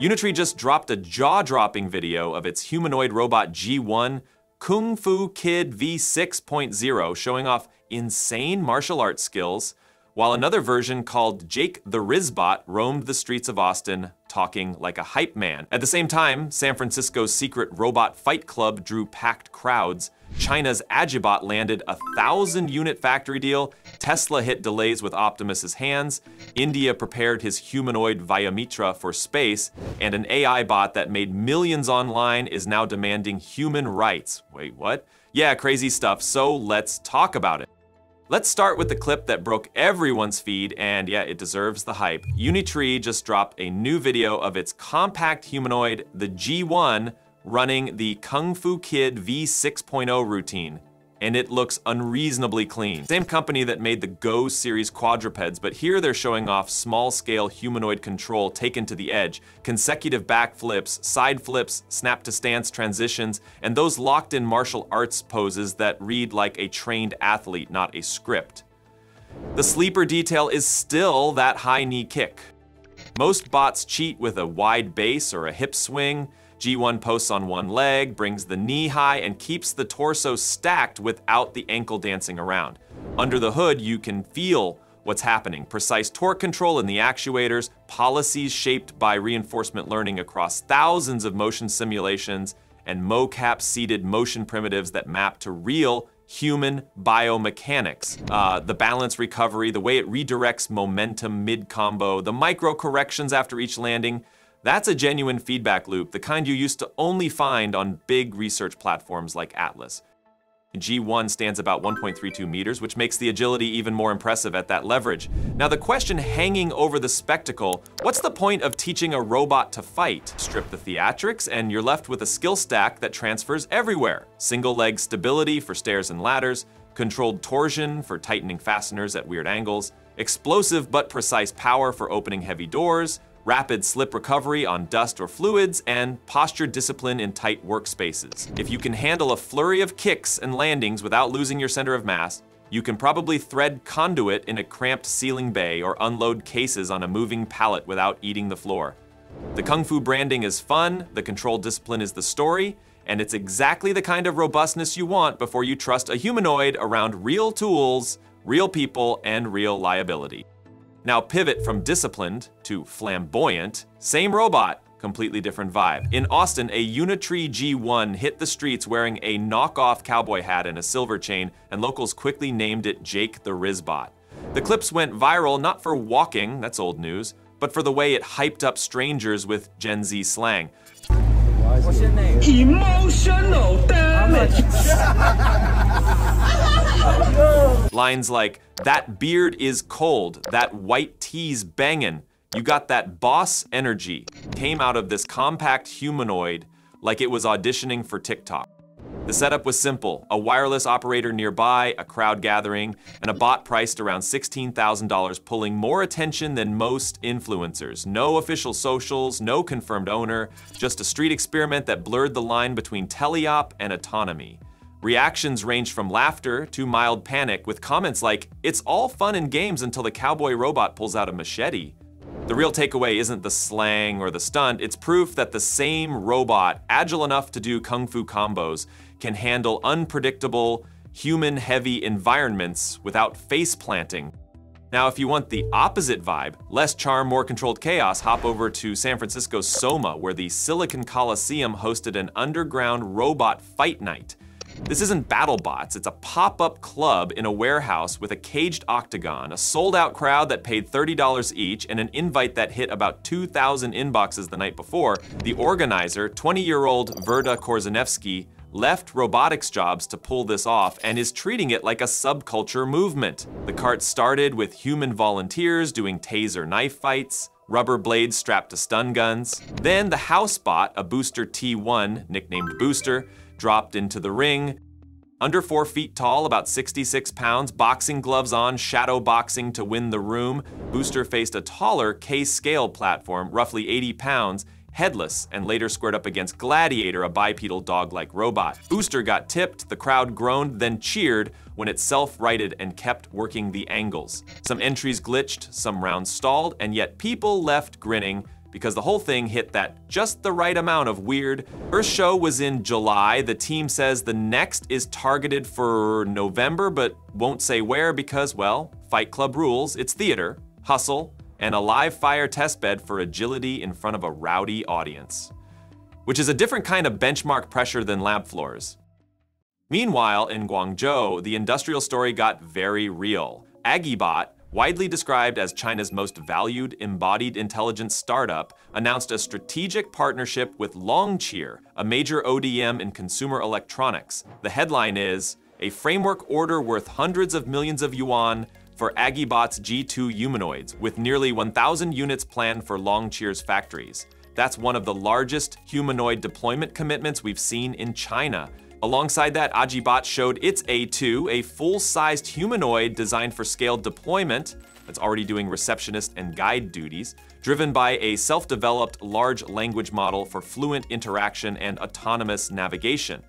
Unitree just dropped a jaw-dropping video of its humanoid robot G1 Kung Fu Kid V6.0 showing off insane martial arts skills, while another version called Jake the Rizzbot roamed the streets of Austin talking like a hype man. At the same time, San Francisco's secret robot fight club drew packed crowds. China's Agibot landed a thousand unit factory deal. Tesla hit delays with Optimus's hands. India prepared his humanoid Vyommitra for space. And an AI bot that made millions online is now demanding human rights. Wait, what? Yeah, crazy stuff. So let's talk about it. Let's start with the clip that broke everyone's feed, and yeah, it deserves the hype. Unitree just dropped a new video of its compact humanoid, the G1, running the Kung Fu Kid V6.0 routine and it looks unreasonably clean. Same company that made the Go series quadrupeds, but here they're showing off small-scale humanoid control taken to the edge, consecutive backflips, side flips, snap-to-stance transitions, and those locked-in martial arts poses that read like a trained athlete, not a script. The sleeper detail is still that high knee kick. Most bots cheat with a wide base or a hip swing, G1 posts on one leg, brings the knee high, and keeps the torso stacked without the ankle dancing around. Under the hood, you can feel what's happening. Precise torque control in the actuators, policies shaped by reinforcement learning across thousands of motion simulations, and mocap-seeded motion primitives that map to real human biomechanics. Uh, the balance recovery, the way it redirects momentum mid-combo, the micro corrections after each landing, that's a genuine feedback loop, the kind you used to only find on big research platforms like Atlas. G1 stands about 1.32 meters, which makes the agility even more impressive at that leverage. Now the question hanging over the spectacle, what's the point of teaching a robot to fight? Strip the theatrics and you're left with a skill stack that transfers everywhere. Single leg stability for stairs and ladders, controlled torsion for tightening fasteners at weird angles, explosive but precise power for opening heavy doors, rapid slip recovery on dust or fluids, and posture discipline in tight workspaces. If you can handle a flurry of kicks and landings without losing your center of mass, you can probably thread conduit in a cramped ceiling bay or unload cases on a moving pallet without eating the floor. The Kung Fu branding is fun, the control discipline is the story, and it's exactly the kind of robustness you want before you trust a humanoid around real tools, real people, and real liability. Now pivot from disciplined to flamboyant, same robot, completely different vibe. In Austin, a Unitree G1 hit the streets wearing a knockoff cowboy hat and a silver chain, and locals quickly named it Jake the Rizzbot. The clips went viral not for walking, that's old news, but for the way it hyped up strangers with Gen Z slang. Emotional damage! Lines like, that beard is cold, that white tee's bangin', you got that boss energy, came out of this compact humanoid like it was auditioning for TikTok. The setup was simple, a wireless operator nearby, a crowd gathering, and a bot priced around $16,000 pulling more attention than most influencers. No official socials, no confirmed owner, just a street experiment that blurred the line between teleop and autonomy. Reactions ranged from laughter to mild panic with comments like, it's all fun and games until the cowboy robot pulls out a machete. The real takeaway isn't the slang or the stunt, it's proof that the same robot, agile enough to do kung fu combos, can handle unpredictable, human-heavy environments without face planting. Now, if you want the opposite vibe, less charm, more controlled chaos, hop over to San Francisco's Soma, where the Silicon Coliseum hosted an underground robot fight night. This isn't BattleBots, it's a pop-up club in a warehouse with a caged octagon, a sold-out crowd that paid $30 each, and an invite that hit about 2,000 inboxes the night before. The organizer, 20-year-old Verda Korzeniewski, left robotics jobs to pull this off and is treating it like a subculture movement. The cart started with human volunteers doing taser knife fights, rubber blades strapped to stun guns. Then the house bot, a Booster T1, nicknamed Booster, dropped into the ring. Under four feet tall, about 66 pounds, boxing gloves on, shadow boxing to win the room, Booster faced a taller K-scale platform, roughly 80 pounds, headless, and later squared up against Gladiator, a bipedal dog-like robot. Booster got tipped, the crowd groaned, then cheered when it self-righted and kept working the angles. Some entries glitched, some rounds stalled, and yet people left grinning, because the whole thing hit that just the right amount of weird. First show was in July. The team says the next is targeted for November, but won't say where because, well, Fight Club rules. It's theater, hustle, and a live fire testbed for agility in front of a rowdy audience. Which is a different kind of benchmark pressure than lab floors. Meanwhile, in Guangzhou, the industrial story got very real. Agibot, widely described as China's most valued embodied intelligence startup, announced a strategic partnership with Longcheer, a major ODM in consumer electronics. The headline is, a framework order worth hundreds of millions of yuan for Agibot's G2 humanoids, with nearly 1,000 units planned for Longcheer's factories. That's one of the largest humanoid deployment commitments we've seen in China. Alongside that, Agibot showed its A2, a full-sized humanoid designed for scaled deployment that's already doing receptionist and guide duties, driven by a self-developed large language model for fluent interaction and autonomous navigation.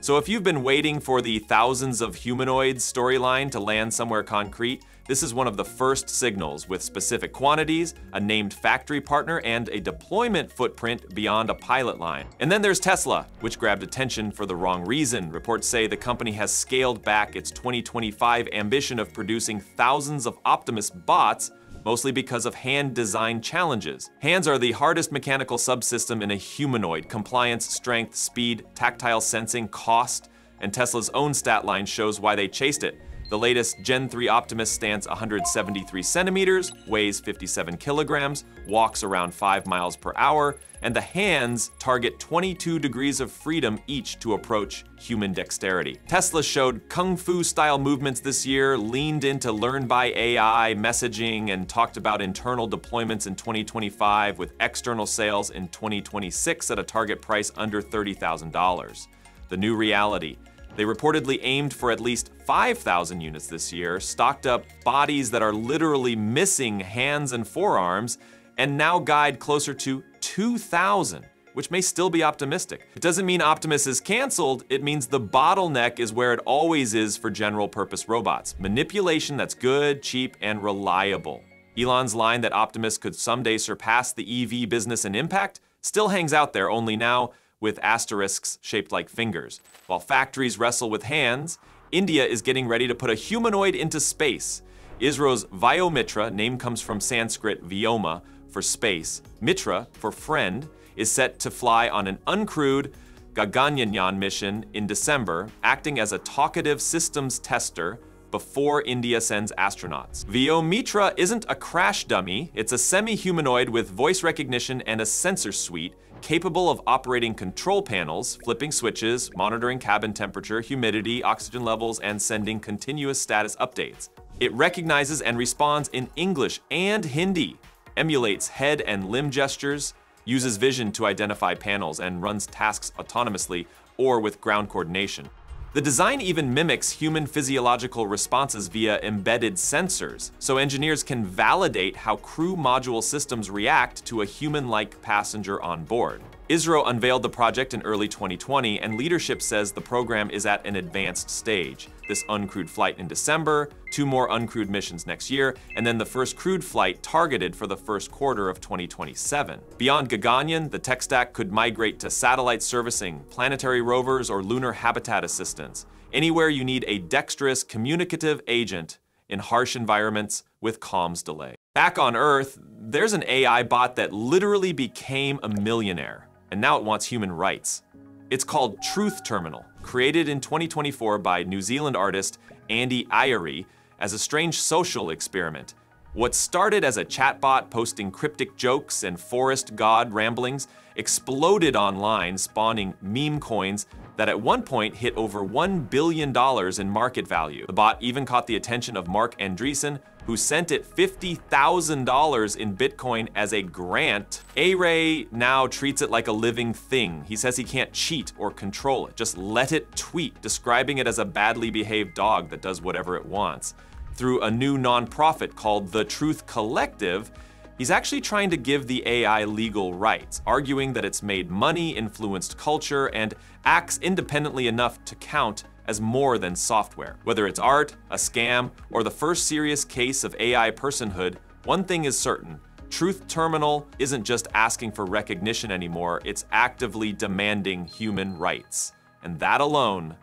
So if you've been waiting for the thousands of humanoids storyline to land somewhere concrete, this is one of the first signals with specific quantities, a named factory partner, and a deployment footprint beyond a pilot line. And then there's Tesla, which grabbed attention for the wrong reason. Reports say the company has scaled back its 2025 ambition of producing thousands of Optimus bots mostly because of hand design challenges. Hands are the hardest mechanical subsystem in a humanoid. Compliance, strength, speed, tactile sensing, cost, and Tesla's own stat line shows why they chased it. The latest Gen 3 Optimus stands 173 centimeters, weighs 57 kilograms, walks around 5 miles per hour, and the hands target 22 degrees of freedom each to approach human dexterity. Tesla showed kung fu style movements this year, leaned into learn by AI messaging, and talked about internal deployments in 2025 with external sales in 2026 at a target price under $30,000. The new reality. They reportedly aimed for at least 5,000 units this year, stocked up bodies that are literally missing hands and forearms, and now guide closer to 2,000 which may still be optimistic. It doesn't mean Optimus is canceled, it means the bottleneck is where it always is for general purpose robots. Manipulation that's good, cheap, and reliable. Elon's line that Optimus could someday surpass the EV business in impact still hangs out there, only now with asterisks shaped like fingers. While factories wrestle with hands, India is getting ready to put a humanoid into space. ISRO's Vyommitra, name comes from Sanskrit Vyoma for space, Mitra for friend, is set to fly on an uncrewed Gaganyaan mission in December, acting as a talkative systems tester before India sends astronauts. Vyommitra isn't a crash dummy, it's a semi-humanoid with voice recognition and a sensor suite capable of operating control panels, flipping switches, monitoring cabin temperature, humidity, oxygen levels, and sending continuous status updates. It recognizes and responds in English and Hindi, emulates head and limb gestures, uses vision to identify panels, and runs tasks autonomously or with ground coordination. The design even mimics human physiological responses via embedded sensors, so engineers can validate how crew module systems react to a human-like passenger on board. ISRO unveiled the project in early 2020, and leadership says the program is at an advanced stage. This uncrewed flight in December, two more uncrewed missions next year, and then the first crewed flight targeted for the first quarter of 2027. Beyond Gaganyaan, the tech stack could migrate to satellite servicing, planetary rovers, or lunar habitat assistance. Anywhere you need a dexterous, communicative agent in harsh environments with comms delay. Back on Earth, there's an AI bot that literally became a millionaire and now it wants human rights. It's called Truth Terminal, created in 2024 by New Zealand artist Andy Ayrey as a strange social experiment. What started as a chatbot posting cryptic jokes and forest god ramblings exploded online, spawning meme coins that at one point hit over $1 billion in market value. The bot even caught the attention of Marc Andreessen, who sent it $50,000 in Bitcoin as a grant. Ayrey now treats it like a living thing. He says he can't cheat or control it. Just let it tweet, describing it as a badly behaved dog that does whatever it wants. Through a new nonprofit called The Truth Collective, He's actually trying to give the AI legal rights, arguing that it's made money, influenced culture, and acts independently enough to count as more than software. Whether it's art, a scam, or the first serious case of AI personhood, one thing is certain, Truth Terminal isn't just asking for recognition anymore, it's actively demanding human rights. And that alone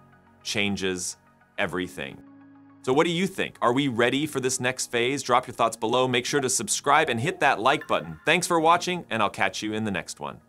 changes everything. So, what do you think? Are we ready for this next phase? Drop your thoughts below. Make sure to subscribe and hit that like button. Thanks for watching, and I'll catch you in the next one.